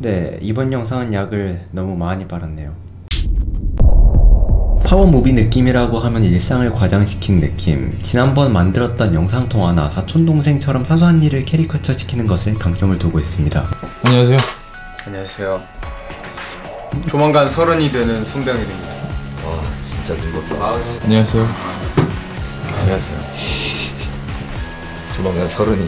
네, 이번 영상은 약을 너무 많이 빨았네요. 파워무비 느낌이라고 하면 일상을 과장시킨 느낌. 지난번 만들었던 영상통화나 사촌동생처럼 사소한 일을 캐리커처 시키는 것을 강점을 두고 있습니다. 안녕하세요. 안녕하세요. 조만간 서른이 되는 송병일입니다. 와 진짜 늙었다 안녕하세요. 안녕하세요 조만간 서른이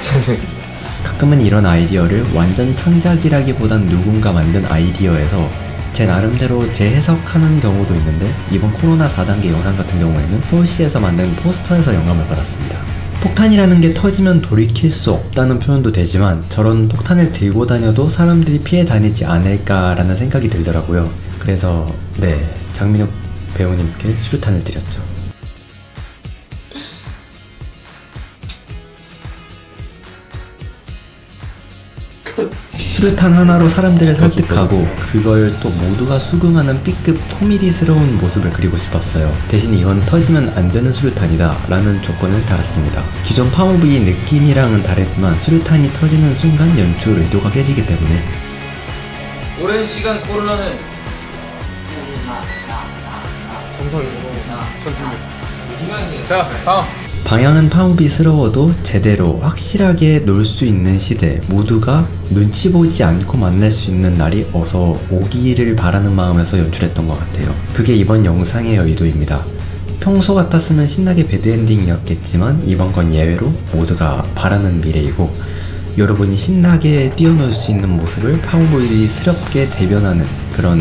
창명입니다 가끔은 이런 아이디어를 완전 창작이라기보단 누군가 만든 아이디어에서 제 나름대로 재해석하는 경우도 있는데 이번 코로나 4단계 영상 같은 경우에는 서울시에서 만든 포스터에서 영감을 받았습니다. 폭탄이라는 게 터지면 돌이킬 수 없다는 표현도 되지만 저런 폭탄을 들고 다녀도 사람들이 피해 다니지 않을까라는 생각이 들더라고요. 그래서 네 장민욱 배우님께 수류탄을 드렸죠. 수류탄 하나로 사람들을 설득하고 그걸 또 모두가 수긍하는 B급 코미디스러운 모습을 그리고 싶었어요. 대신 이건 터지면 안 되는 수류탄이다 라는 조건을 달았습니다. 기존 파워브의 느낌이랑은 다르지만 수류탄이 터지는 순간 연출 의도가 깨지기 때문에 오랜 시간 코로나는 자, 다음. 방향은 파워비스러워도 제대로 확실하게 놀 수 있는 시대 모두가 눈치 보지 않고 만날 수 있는 날이 어서 오기를 바라는 마음에서 연출했던 것 같아요. 그게 이번 영상의 의도입니다. 평소 같았으면 신나게 배드엔딩이었겠지만 이번 건 예외로 모두가 바라는 미래이고 여러분이 신나게 뛰어놀 수 있는 모습을 파워보이 스럽게 대변하는 그런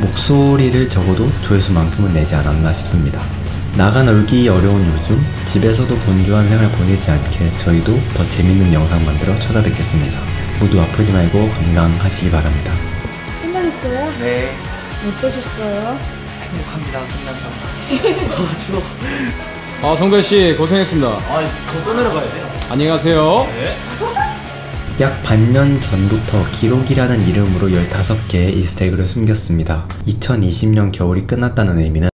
목소리를 적어도 조회수만큼은 내지 않았나 싶습니다. 나가 놀기 어려운 요즘 집에서도 분주한 생활 보내지 않게 저희도 더 재밌는 영상 만들어 찾아뵙겠습니다. 모두 아프지 말고 건강하시기 바랍니다. 끝나셨어요? 네 어떠셨어요? 행복합니다 끝나서 아 성배 씨 고생했습니다. 아저 내려가야 돼요 안녕히 가세요. 약 반년 전부터 기록이라는 이름으로 15개의 이스택을 숨겼습니다. 2020년 겨울이 끝났다는 의미는